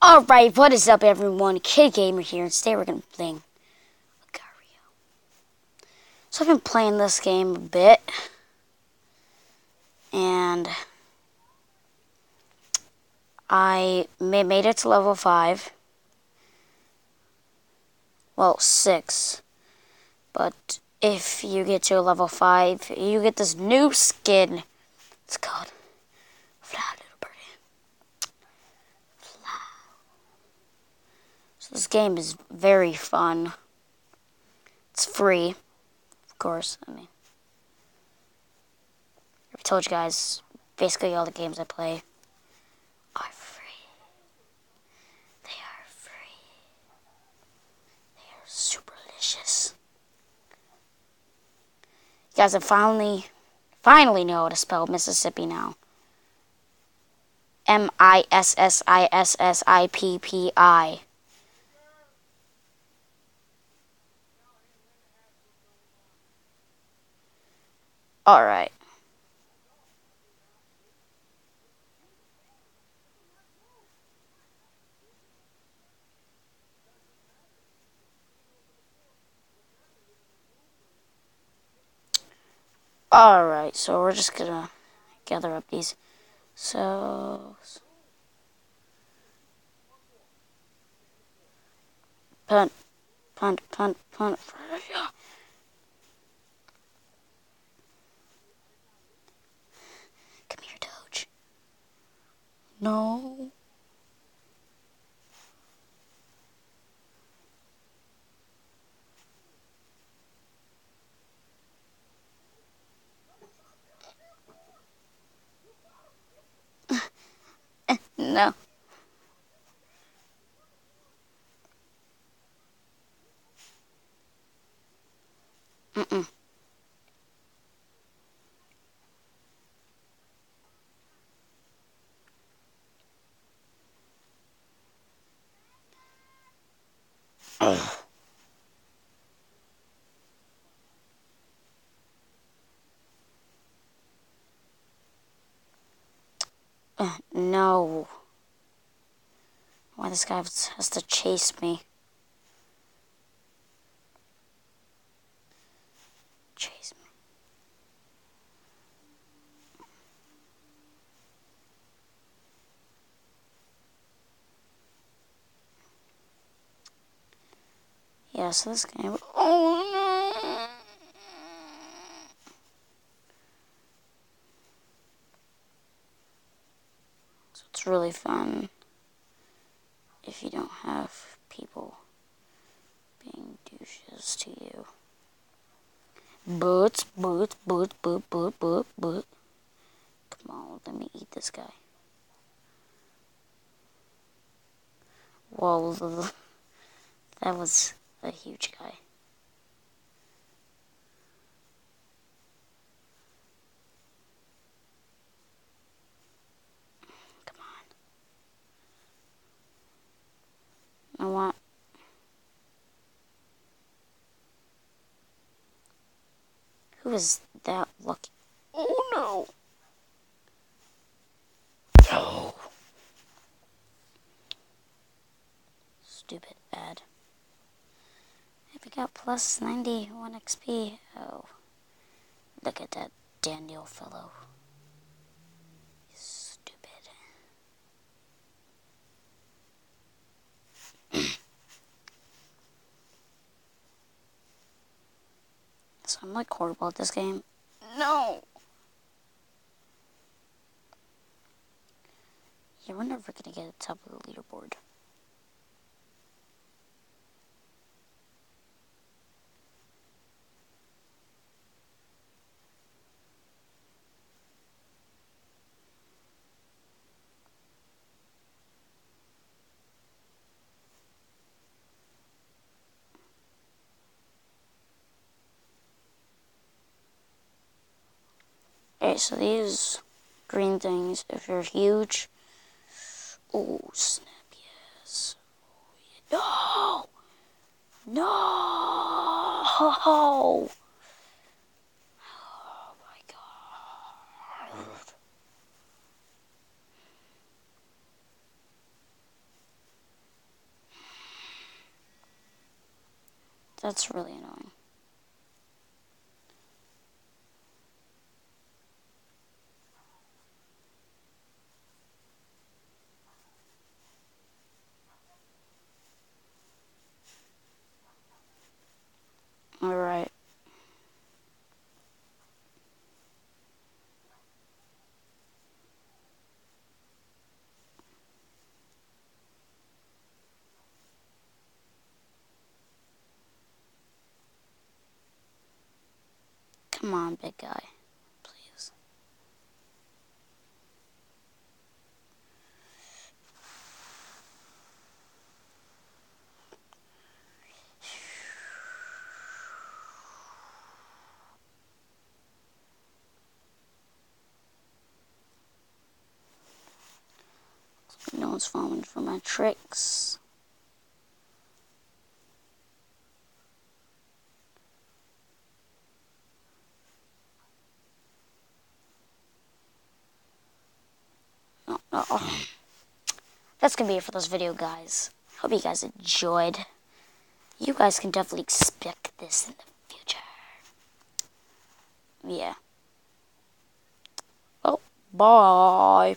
Alright, what is up everyone? Kid Gamer here, and today we're going to be playing Agar.io. So I've been playing this game a bit, and I made it to level 5. Well, 6. But if you get to level 5, you get this new skin. It's called This game is very fun. It's free, of course. I mean, I've told you guys, basically all the games I play are free. They are free. They are super delicious. You guys have finally, finally know how to spell Mississippi now. M I S S I S S I P P I. All right. Alright, so we're just gonna gather up these. So. Punt, punt, punt, punt. Come here, Doge. No. No. Mm-mm. Uh, no. Why this guy has to chase me? Chase me. Yeah, so this game. Oh no! So it's really fun if you don't have people being douches to you. But, but, but, but, but, but, but. Come on, let me eat this guy. Whoa, that was a huge guy. Come on. I want. Who is that lucky? Oh no! No! Stupid ad. I got plus 91 XP. Oh. Look at that Daniel fellow. Stupid. so I'm like horrible at this game. No! Yeah, we're never gonna get top of the leaderboard. Okay, so these green things, if you're huge. Oh, snap, yes. Oh, yeah. No! No! Oh my god. That's really annoying. Come on, big guy. Please. No one's falling for my tricks. That's gonna be it for this video, guys. Hope you guys enjoyed. You guys can definitely expect this in the future. Yeah. Oh, bye.